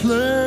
play.